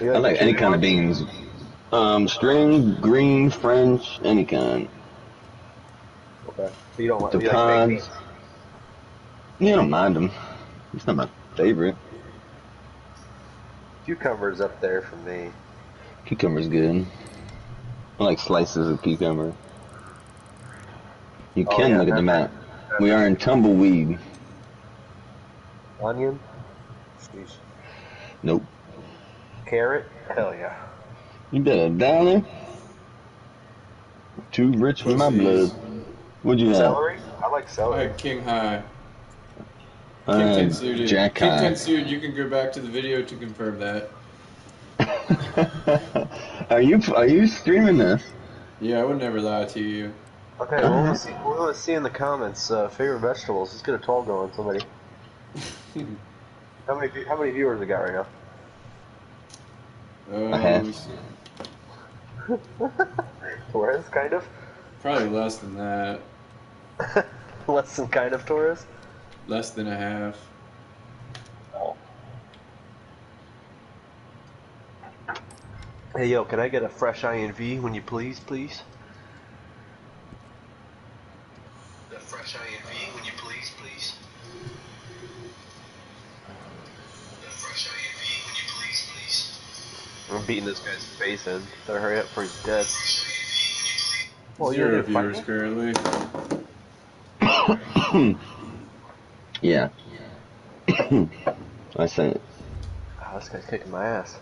You I like any kind of beans. Um, string, green, French, any kind. Okay. So you don't like, The you like beans? Yeah, I don't mind them. It's not my favorite. Cucumbers up there for me. Cucumber's good. I like slices of cucumber. You Oh, can yeah, look at the map. We are in tumbleweed. Onion? Jeez. Nope. Carrot? Hell yeah. You better down there. Too rich for my blood. What'd you have? Celery? I like I celery. had King High. King Uh, Tensued. Jack King High. Tensued, you can go back to the video to confirm that. are you are you streaming this? Yeah, I would never lie to you. Okay, well, let's see, well, let's see in the comments. Uh, favorite vegetables. Let's get a 12 going, somebody. How many how many viewers we got right now? Uh, I have. let me see. Torres, kind of. Probably less than that. Less than kind of Torres. Less than a half. Hey yo, can I get a fresh INV when you please, please? I'm beating this guy's face in. Better hurry up before he's dead. Well, you're Zero gonna viewers currently. Yeah. I sent it. Oh, this guy's kicking my ass.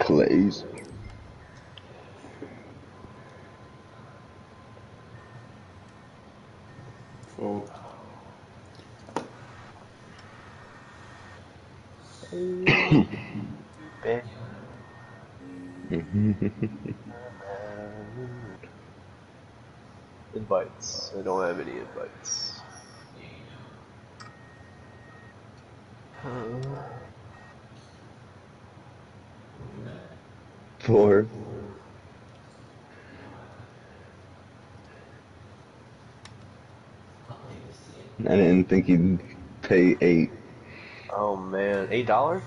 Clays. Fold. Ben. Invites. I don't have any invites. Four. Um, I didn't think you'd pay eight. Oh man, eight dollars?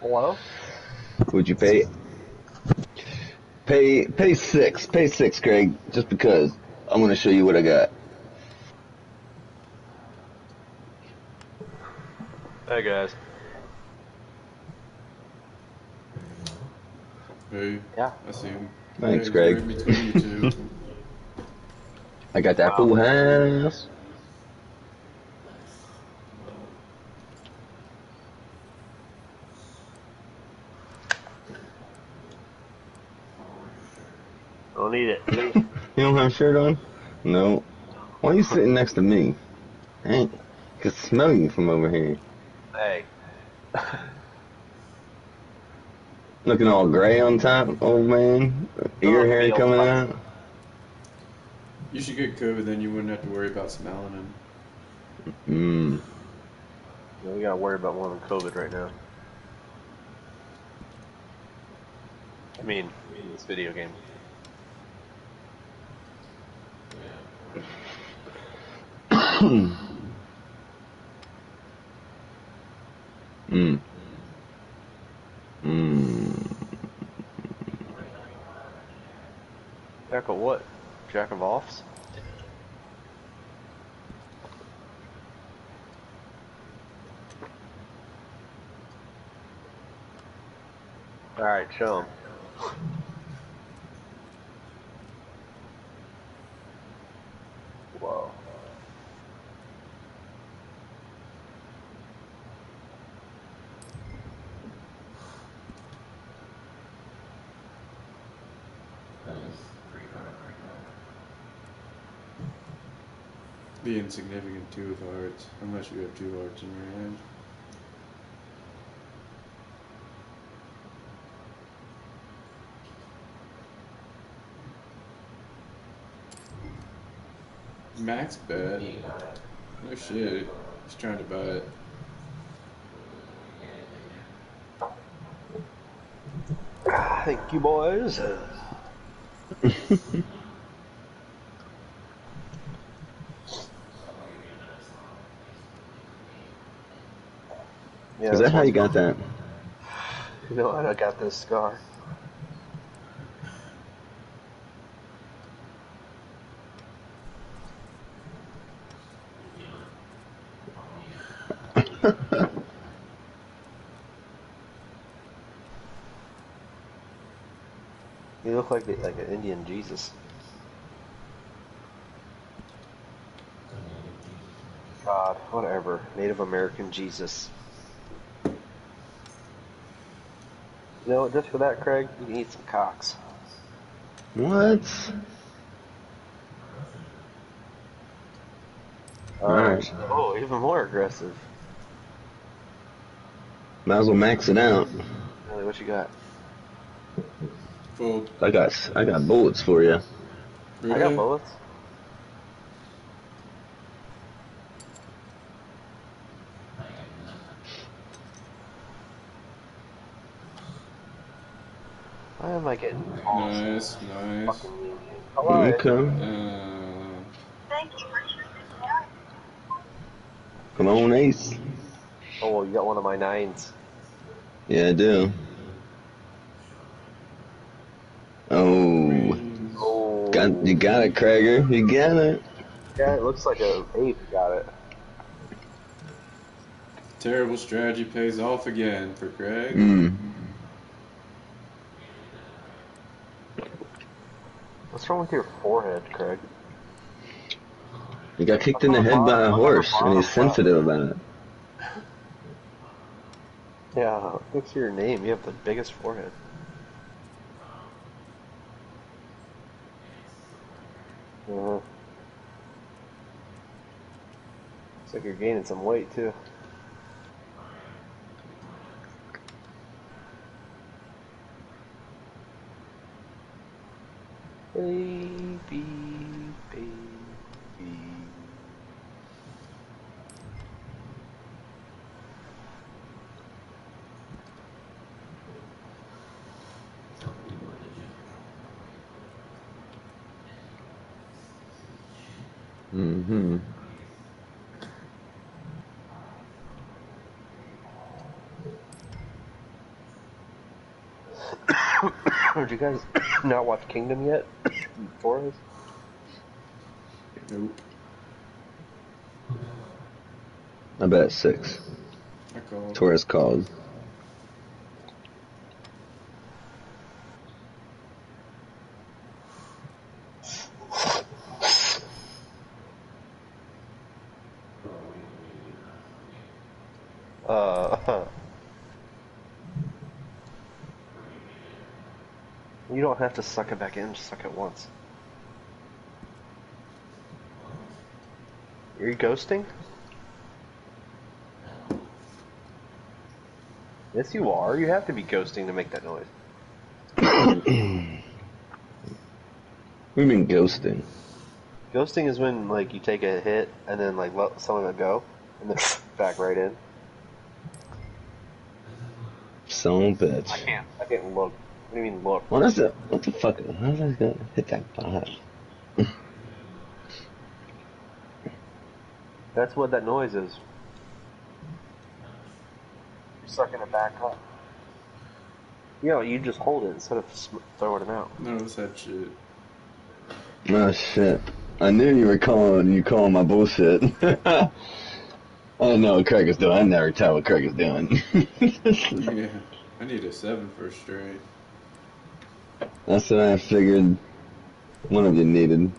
Hello? Would you pay? Pay pay six. Pay six, Craig. Just because I'm gonna show you what I got. Hey guys. Hey, Yeah. I see him. Thanks, Hey, Greg. right Between you two. I got that full house. Don't need it. You don't have a shirt on? No. Why are you sitting next to me? Hey, I can smell you from over here. hey. Looking all gray on top, old man. Ear Oh, hair feel coming out. You should get COVID, then you wouldn't have to worry about smelling him. Mmm. Yeah, we gotta worry about more than COVID right now. I mean, this video game. Jack of what? Jack of offs? Alright, show him. be insignificant two of hearts, unless you have two hearts in your hand. Max bet. Oh shit, he's trying to buy it. Ah, thank you, boys. how you got that? You know what? I got this scar. You look like the, like an Indian Jesus. God, whatever. Native American Jesus. You know, just for that, Craig, you can eat some cocks. What? Alright. Oh, even more aggressive. Might as well max it out. Really, what you got? Fold. I got I got bullets for you. I got bullets. Why am I getting calls? Nice, nice. Fucking Hello. Okay. Uh, Come on, Ace. Oh, you got one of my nines. Yeah, I do. Oh, Oh, got you got it, Krager. You got it. yeah, it looks like a ape got it. terrible strategy pays off again for Craig. Mm. What's wrong with your forehead, Craig? You got kicked in the head by a horse, and he's sensitive about it. Yeah, thanks to your name, you have the biggest forehead. Uh-huh. Looks like you're gaining some weight too. Baby. Did you guys not watch Kingdom yet? Torres? Nope. I bet six. I called. Torres called. Uh, you don't have to suck it back in, just suck it once. Are you ghosting? Yes, you are. You have to be ghosting to make that noise. What do you mean ghosting? Ghosting is when like you take a hit and then like let someone go and then back right in. A bitch. I can't. I can't look. What do you mean look? What is it? What the fuck? How did I go hit that five? That's what that noise is. You're sucking it back up. You know, you just hold it instead of throwing it out. No, of us had shit. Oh shit. I knew you were calling you calling my bullshit. I don't know what Craig is doing. I never tell what Craig is doing. Yeah. I need a seven for straight. That's what I figured one of you needed.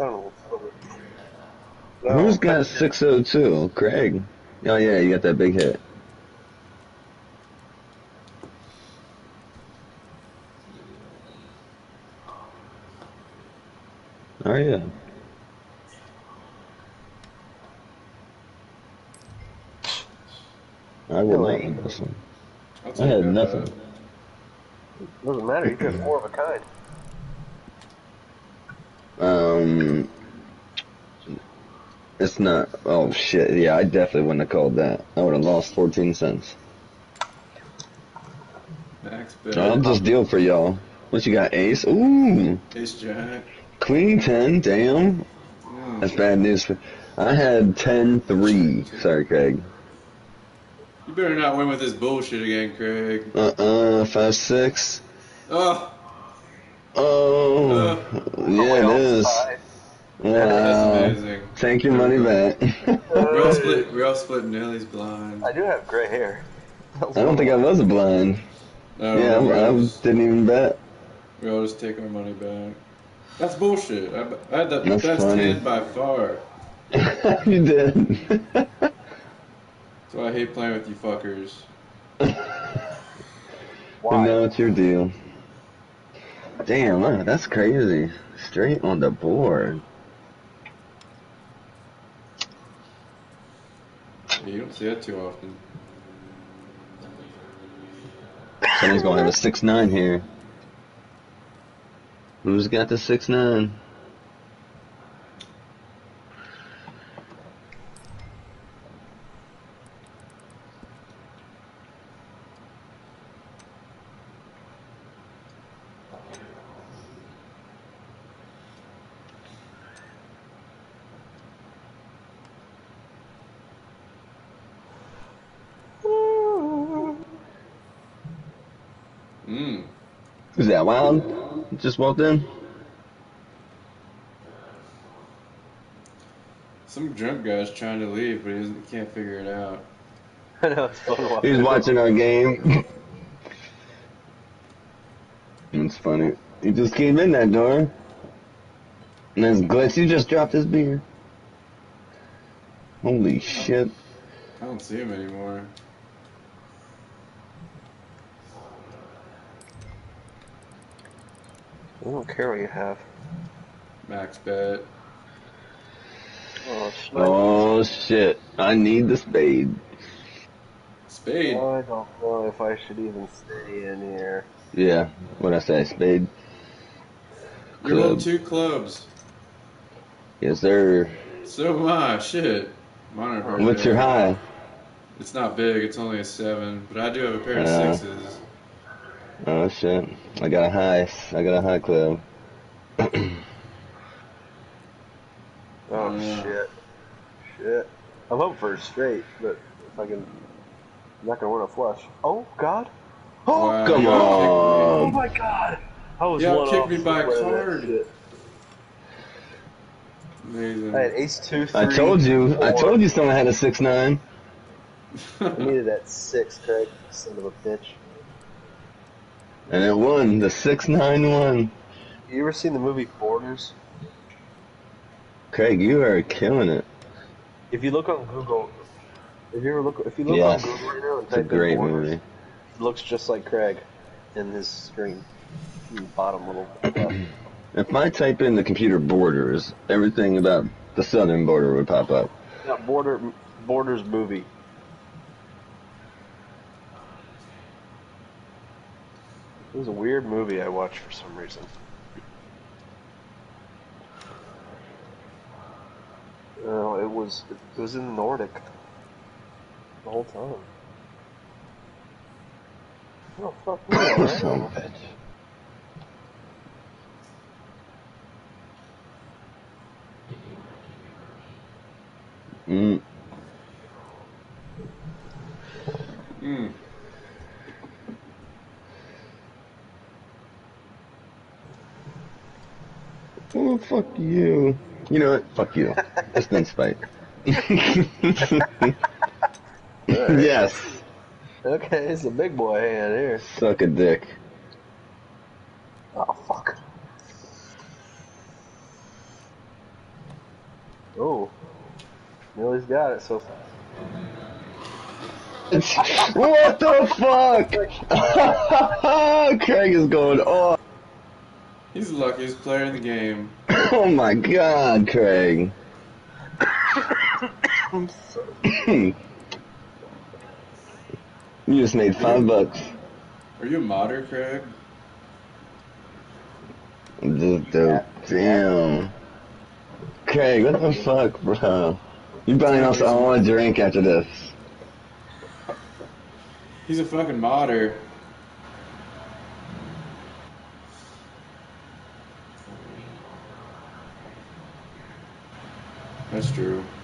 A. Who's got 602? Craig. Oh yeah, you got that big hit. Oh yeah. I will not win this one. I'll I take had nothing. back. Doesn't matter. You're just more of a kind. Um, It's not. Oh shit. Yeah, I definitely wouldn't have called that. I would have lost 14 cents. Max bet. I'll just deal for y'all. What you got? Ace. Ooh. Ace Jack. Queen 10. Damn. Mm. That's bad news for. I had 10-3. Sorry, Craig. You better not win with this bullshit again, Craig. Uh uh. Five six. Oh, Oh. Uh, yeah, it is. that's Wow. amazing. Take your money back. We're all split. We're all split. Nelly's blind. I do have gray hair. I don't think I was a blind. No, Yeah, we, I, I didn't even bet. we all just take our money back. That's bullshit. I, I had the That's best funny. ten by far. you did. That's why I hate playing with you fuckers. And Why? now it's your deal. Damn, look, that's crazy. Straight on the board. Yeah, you don't see that too often. Someone's gonna have a six nine here. Who's got the six nine? Mm. Who's that? Wild? Just walked in. Some drunk guy's trying to leave, but he, doesn't, he can't figure it out. I know it's fun watching. was watching our game. It's funny. He just came in that door. And there's Glitch. He just dropped his beer. Holy shit. I don't see him anymore. I don't care what you have. Max bet. Oh, shit. Oh shit. I need the spade. Spade. I don't know if I should even stay in here. Yeah. What I say? Spade? You rolled two clubs. Yes, sir. So am I. Shit. Mine are What's your high? It's not big. It's only a seven, but I do have a pair of Uh. sixes. Oh shit. I got a high. I got a high club. Oh Yeah. shit. Shit. I'm hoping for a straight, but if I can, I'm not gonna win a flush. Oh god. Oh, Wow, come you oh my god. I was Yeah, one kicked off me by a card. Amazing. I had ace two, three. I told you. I told you someone had a six nine. I needed that six, Craig. Son of a bitch. And it won. The six nine one. You ever seen the movie Borders? Craig, you are killing it. If you look on Google, if you ever look, if you look Yes. on Google right now and type It's a great Borders, movie. it looks just like Craig in his screen. In the bottom little. If I type in the computer borders, everything about the southern border would pop up. Yeah, Border Borders movie. Was a weird movie I watched for some reason. No, it was it was in Nordic the whole time. Oh fuck me! Son of bitch. Mm. Mm. Oh, fuck you. You know what? Fuck you. Just in spite. yes. Okay, it's a big boy hand here. Suck a dick. Oh fuck. Oh. Millie's got it so fast. what the fuck? Craig is going off. He's the luckiest player in the game. Oh my god, Craig. I'm sorry. you just made five bucks. Are you a modder, Craig? Just, uh, damn. Craig, what the fuck, bro? You buying us all a drink after this. He's a fucking modder. That's true.